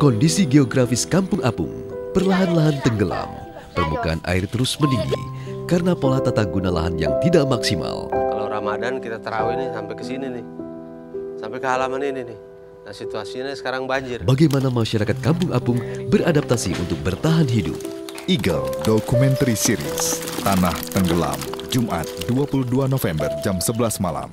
Kondisi geografis Kampung Apung perlahan-lahan tenggelam. Permukaan air terus meninggi karena pola tata guna lahan yang tidak maksimal. Kalau Ramadan kita terawih nih sampai ke sini nih. Sampai ke halaman ini nih. Nah situasinya sekarang banjir. Bagaimana masyarakat Kampung Apung beradaptasi untuk bertahan hidup? Eagle Documentary Series Tanah Tenggelam Jumat 22 November jam 11 malam